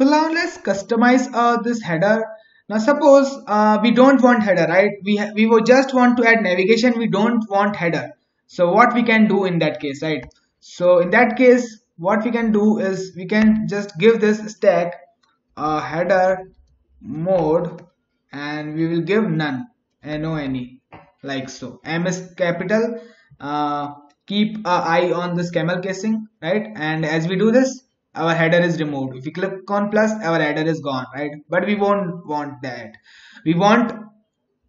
so now let's customize uh, this header. Now suppose uh, we don't want header right? We we just want to add navigation we don't want header. So what we can do in that case right? So in that case what we can do is we can just give this stack a header mode and we will give none n-o-n-e like so. M is capital uh, keep a eye on this camel casing right? And as we do this our header is removed. If we click on plus our header is gone right? But we won't want that. We want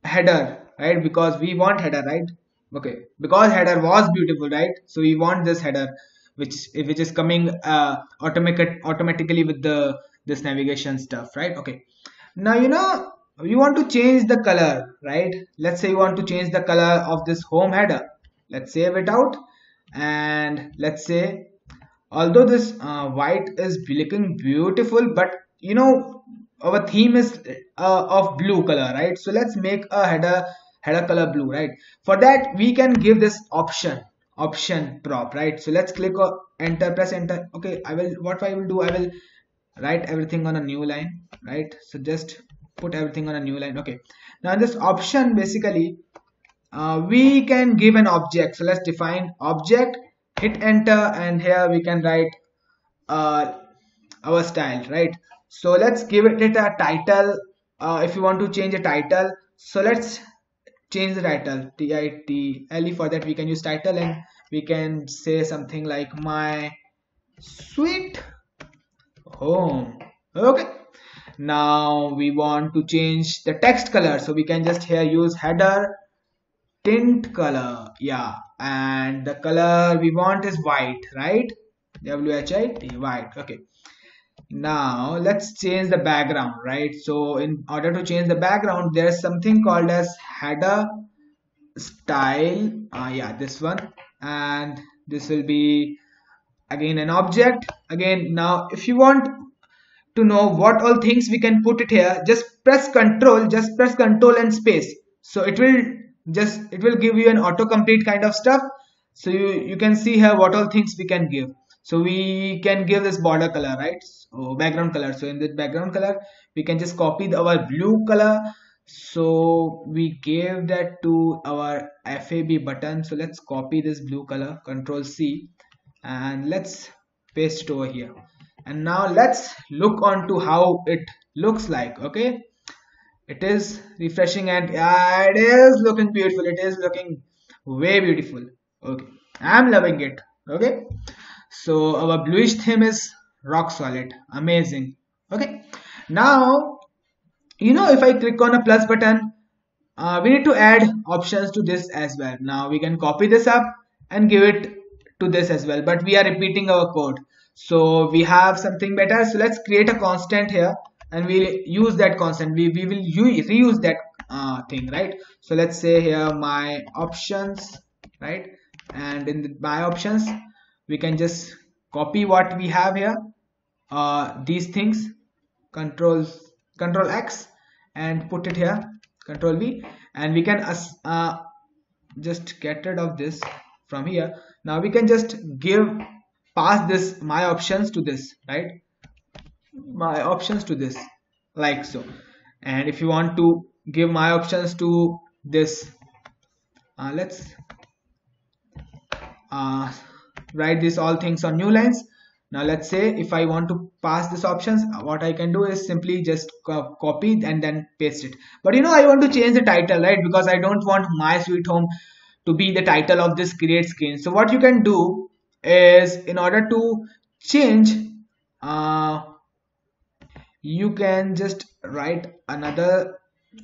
header right? Because we want header right? Okay. Because header was beautiful right? So we want this header which which is coming uh, automatic automatically with the this navigation stuff right? Okay. Now you know you want to change the color right? Let's say you want to change the color of this home header. Let's save it out and let's say although this uh, white is looking beautiful but you know our theme is uh, of blue color right? So let's make a header header color blue right? For that we can give this option option prop right? So let's click on enter press enter. Okay i will what i will do i will write everything on a new line right? So just put everything on a new line. Okay. Now this option basically uh, we can give an object. So let's define object hit enter and here we can write uh, our style right? So let's give it, a title uh, if you want to change a title. So let's change the title t-i-t-l-e for that we can use title and we can say something like my sweet home. Okay. Now we want to change the text color. So we can just here use header tint color. Yeah and the color we want is white right? W-h-i-t white. Okay. Now let's change the background right? So in order to change the background there's something called as header style. Uh, yeah this one. And this will be again an object. Again now if you want to know what all things we can put it here just press control just press control and space. So it will just it will give you an autocomplete kind of stuff. So you you can see here what all things we can give. So we can give this border color right? So background color. So in this background color we can just copy our blue color. So we gave that to our fab button. So let's copy this blue color control c and let's paste it over here. And now let's look on to how it looks like okay it is refreshing and yeah, it is looking beautiful. It is looking way beautiful. Okay. I'm loving it. Okay. So our bluish theme is rock solid. Amazing. Okay. Now you know if i click on a plus button uh, we need to add options to this as well. Now we can copy this up and give it to this as well but we are repeating our code. So we have something better. So let's create a constant here and we use that constant. We, we will use, reuse that uh, thing right? So let's say here my options right? And in the, my options we can just copy what we have here. Uh, these things control control X and put it here control V. And we can uh, just get rid of this from here. Now we can just give pass this my options to this right my options to this. Like so. And if you want to give my options to this uh, let's uh, write this all things on new lines. Now let's say if I want to pass this options what I can do is simply just co copy and then paste it. But you know I want to change the title right? Because I don't want my sweet home to be the title of this create screen. So what you can do is in order to change uh, you can just write another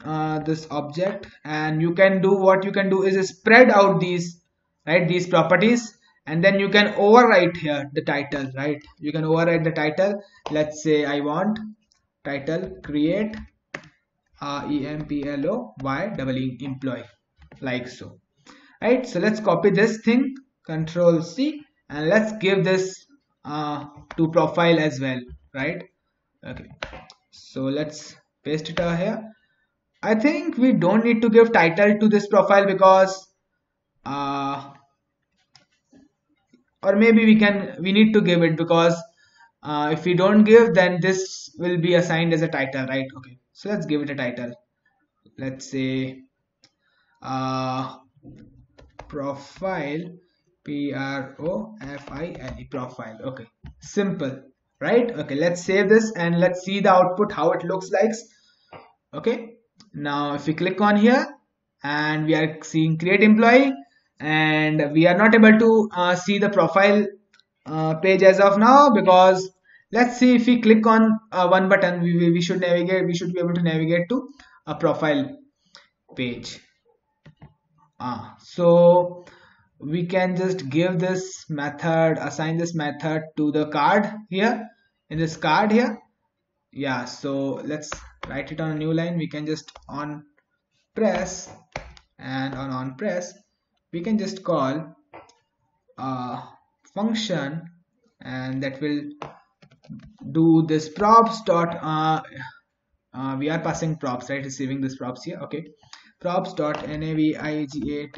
uh, this object and you can do what you can do is spread out these right these properties and then you can overwrite here the title right? You can overwrite the title. Let's say I want title create uh, employ doubling employee like so. Right? So let's copy this thing control C and let's give this uh, to profile as well right okay. So let's paste it over here. I think we don't need to give title to this profile because uh, or maybe we can we need to give it because uh, if we don't give then this will be assigned as a title right? Okay. So let's give it a title. Let's say uh, profile p r o f i l e profile. Okay. Simple right? Okay let's save this and let's see the output how it looks like. Okay? Now if we click on here and we are seeing create employee and we are not able to uh, see the profile uh, page as of now because let's see if we click on uh, one button we, we should navigate we should be able to navigate to a profile page. Uh, so we can just give this method assign this method to the card here. In this card here. Yeah so let's write it on a new line. We can just on press and on on press we can just call a function and that will do this props dot uh, uh, we are passing props right? Receiving this props here. Okay props dot navigation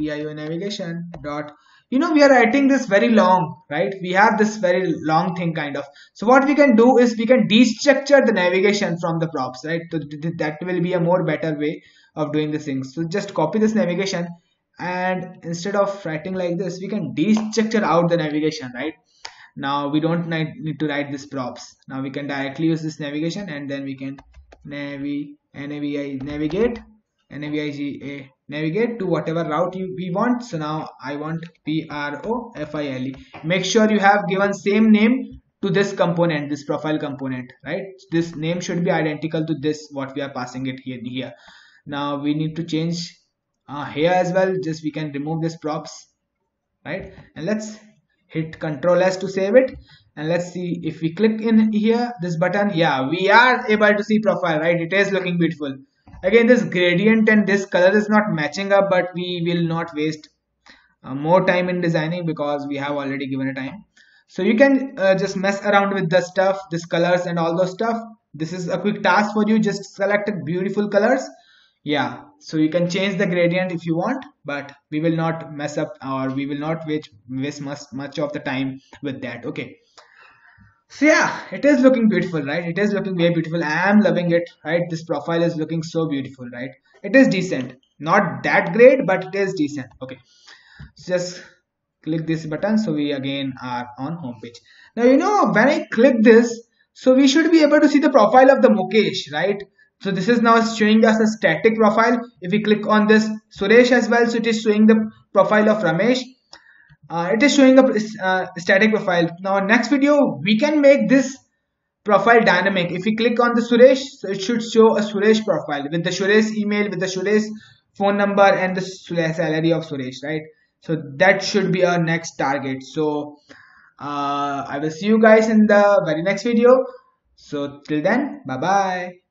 dot you know we are writing this very long right? We have this very long thing kind of. So what we can do is we can destructure the navigation from the props right? So that will be a more better way of doing the things so just copy this navigation and instead of writing like this we can destructure out the navigation right? Now we don't need to write this props. Now we can directly use this navigation and then we can navi navigate naviga navigate to whatever route you, we want. So now i want p r o f i l e. Make sure you have given same name to this component this profile component right? This name should be identical to this what we are passing it here here. Now we need to change uh, here as well. Just we can remove this props right? And let's hit control s to save it. And let's see if we click in here this button. Yeah we are able to see profile right? It is looking beautiful again this gradient and this color is not matching up but we will not waste uh, more time in designing because we have already given a time. So you can uh, just mess around with the stuff this colors and all those stuff. This is a quick task for you. Just select beautiful colors. Yeah. So you can change the gradient if you want but we will not mess up or we will not waste, much, much of the time with that. Okay so yeah it is looking beautiful right? It is looking very beautiful. I am loving it right? This profile is looking so beautiful right? It is decent. Not that great but it is decent. Okay. So just click this button. So we again are on home page. Now you know when i click this so we should be able to see the profile of the mukesh right? So this is now showing us a static profile. If we click on this suresh as well so it is showing the profile of ramesh uh, it is showing a uh, static profile. Now next video we can make this profile dynamic. If we click on the Suresh so it should show a Suresh profile with the Suresh email with the Suresh phone number and the salary of Suresh right? So that should be our next target. So uh, I will see you guys in the very next video. So till then bye bye